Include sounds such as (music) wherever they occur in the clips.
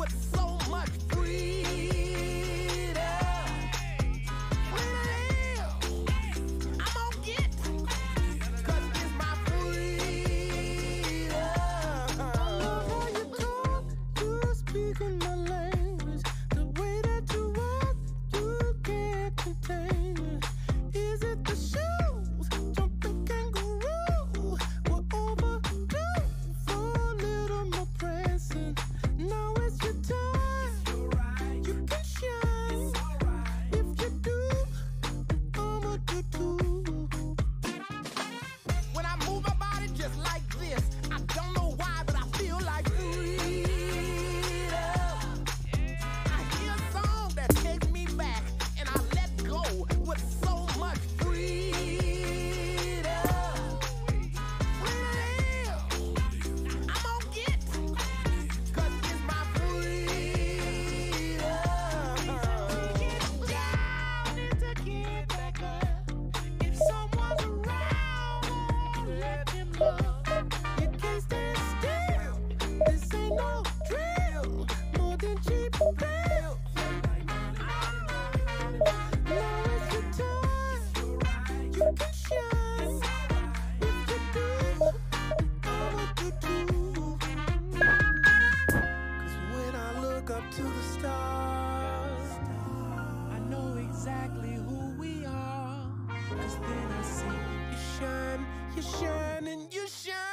with so much freedom. Shine, you shine, and you're shining.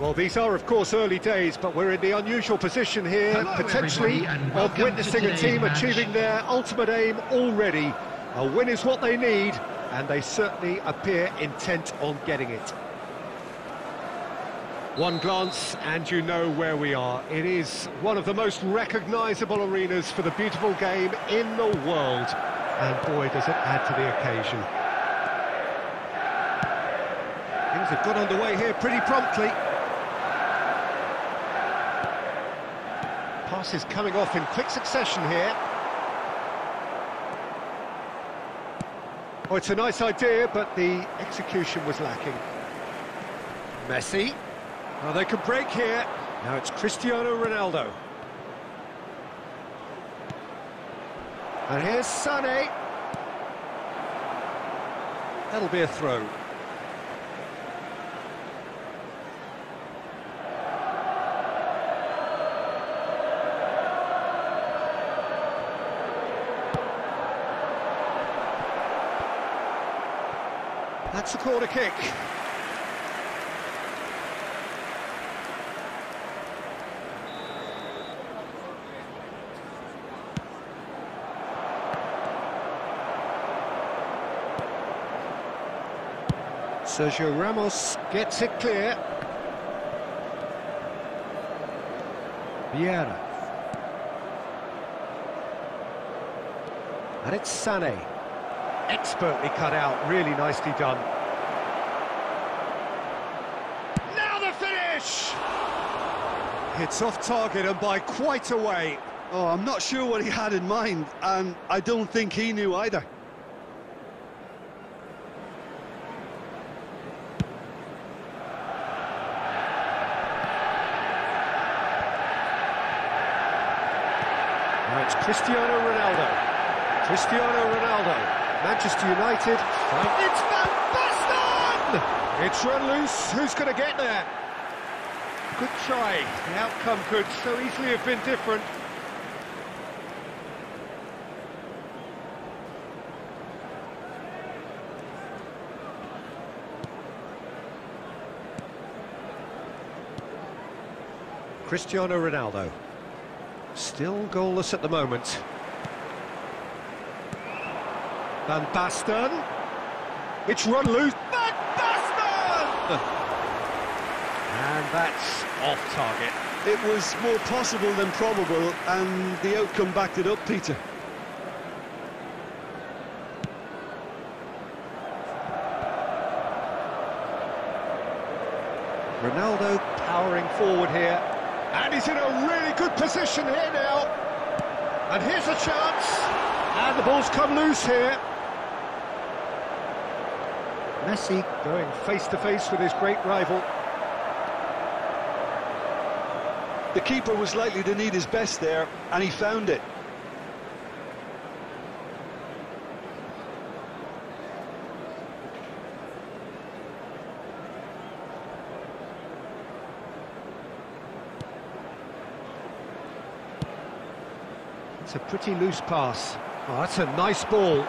Well, these are, of course, early days, but we're in the unusual position here, Hello, potentially, of witnessing a team match. achieving their ultimate aim already. A win is what they need, and they certainly appear intent on getting it. One glance, and you know where we are. It is one of the most recognisable arenas for the beautiful game in the world. And boy, does it add to the occasion. Things have got underway here pretty promptly. Passes coming off in quick succession here. Oh, it's a nice idea, but the execution was lacking. Messi. Oh, they can break here. Now it's Cristiano Ronaldo. And here's Sané. That'll be a throw. That's the corner kick. Sergio Ramos gets it clear. Vieira. And it's Sané. Expertly cut out, really nicely done. Now the finish! It's off target and by quite a way. Oh, I'm not sure what he had in mind, and I don't think he knew either. It's Cristiano Ronaldo. Cristiano Ronaldo. Manchester United. It's Van Basten! It's run loose. Who's going to get there? Good try. The outcome could so easily have been different. Cristiano Ronaldo. Still goalless at the moment. Van Basten. It's run loose. Van Basten! (laughs) And that's off target. It was more possible than probable, and the outcome backed it up, Peter. Ronaldo powering forward here. And he's in a really good position here now. And here's a chance. And the ball's come loose here. Messi going face to face with his great rival. The keeper was likely to need his best there, and he found it. It's a pretty loose pass. Oh, that's a nice ball.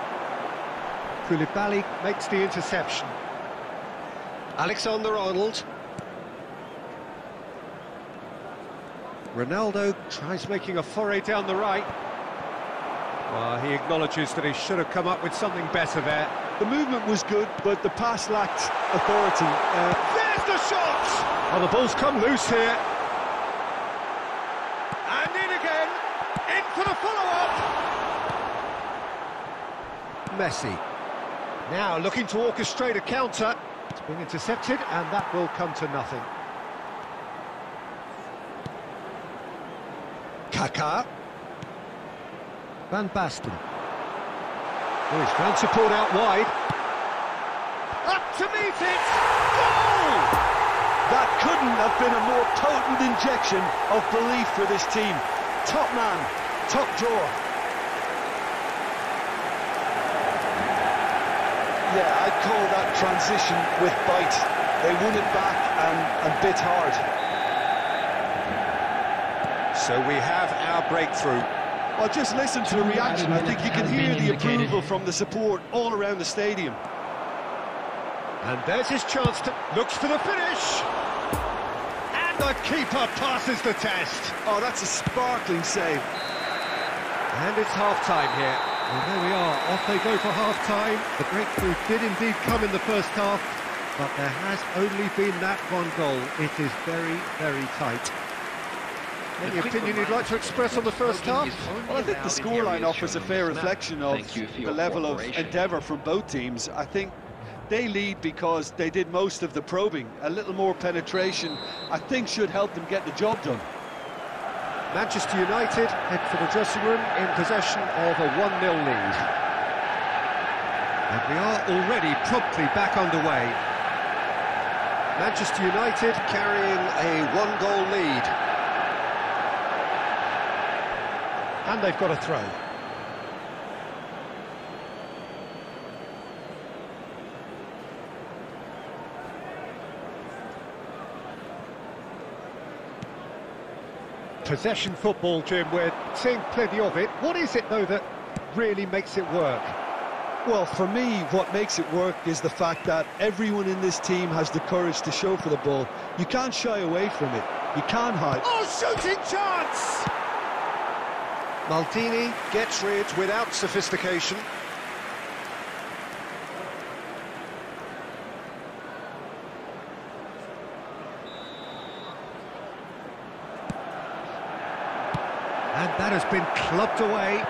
Koulibaly makes the interception. Alexander Ronaldo tries making a foray down the right. Well, he acknowledges that he should have come up with something better there. The movement was good, but the pass lacked authority. Uh, There's the shot! Well, the ball's come loose here. And in again. In for the follow-up. Messi. Now looking to orchestrate a counter. It's been intercepted, and that will come to nothing. Kaká. Van Basten. Oh, he's found support out wide. Up to meet it! Goal! that couldn't have been a more potent injection of belief for this team. Top man, top drawer. Yeah, I'd call that transition with bite. They won it back and, and bit hard. So we have our breakthrough. Well, just listen to the reaction. I think you can hear the approval from the support all around the stadium. And there's his chance to... Looks for the finish! And the keeper passes the test. Oh, that's a sparkling save. And it's half-time here. Well, there we are. Off they go for half-time. The breakthrough did indeed come in the first half, but there has only been that one goal. It is very, very tight. Any opinion you'd like to express on the first half? Well, I think the scoreline offers a fair reflection of Thank you for the level of endeavour from both teams. I think they lead because they did most of the probing. A little more penetration, I think, should help them get the job done. Manchester United head for the dressing room in possession of a 1-0 lead. And we are already promptly back underway. Manchester United carrying a one-goal lead. And they've got a throw. Possession football, Jim, we're seeing plenty of it. What is it, though, that really makes it work? Well, for me, what makes it work is the fact that everyone in this team has the courage to show for the ball. You can't shy away from it. You can't hide. Oh, shooting chance! Maldini gets rid without sophistication. And that has been clubbed away.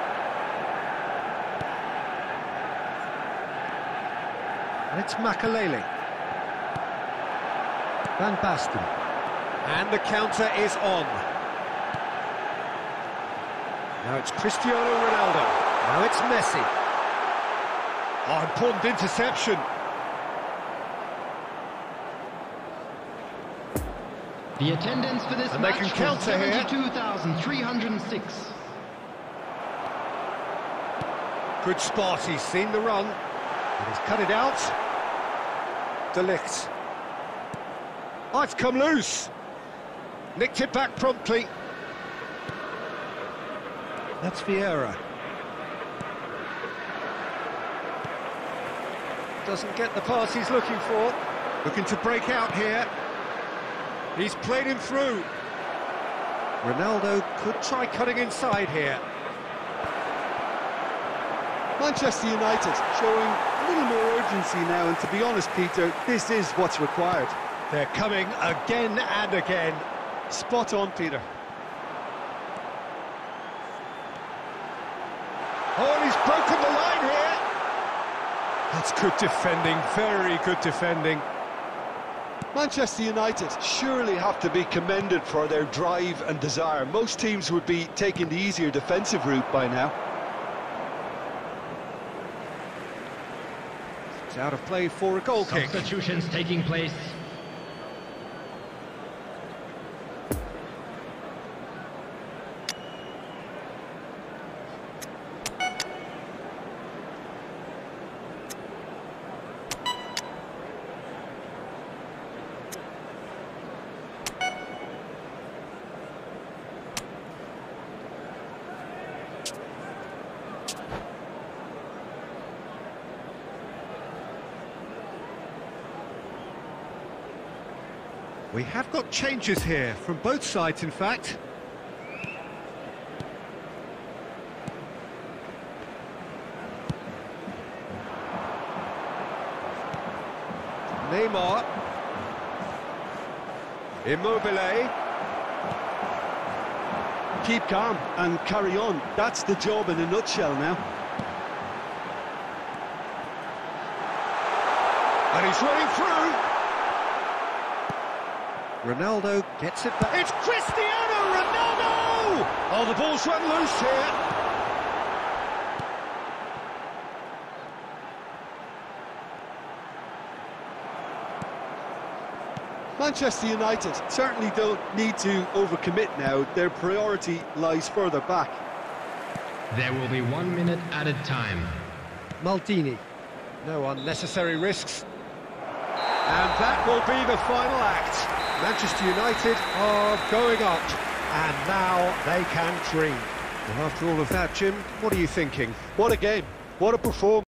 And it's Makélélé. Van Basten. And the counter is on. Now it's Cristiano Ronaldo. Now it's Messi. Oh, important interception. The attendance for this And they match can was counter here. 72,306. Good spot, he's seen the run. And he's cut it out. De Ligt. Oh, it's come loose. Nicked it back promptly. That's Vieira. Doesn't get the pass he's looking for. Looking to break out here. He's played him through. Ronaldo could try cutting inside here. Manchester United showing a little more urgency now, and to be honest, Peter, this is what's required. They're coming again and again. Spot on, Peter. Oh, and he's broken the line here. That's good defending, very good defending. Manchester United surely have to be commended for their drive and desire. Most teams would be taking the easier defensive route by now. It's out of play for a goal kick. Substitutions taking place. We have got changes here, from both sides in fact. Neymar. Immobile. Keep calm and carry on. That's the job in a nutshell now. And he's running through. Ronaldo gets it back. It's Cristiano Ronaldo! Oh, the ball's run loose here. Manchester United certainly don't need to overcommit now. Their priority lies further back. There will be one minute added time. Maldini. No unnecessary risks. And that will be the final act. Manchester United are going up. And now they can dream. Well, after all of that, Jim, what are you thinking? What a game. What a performance.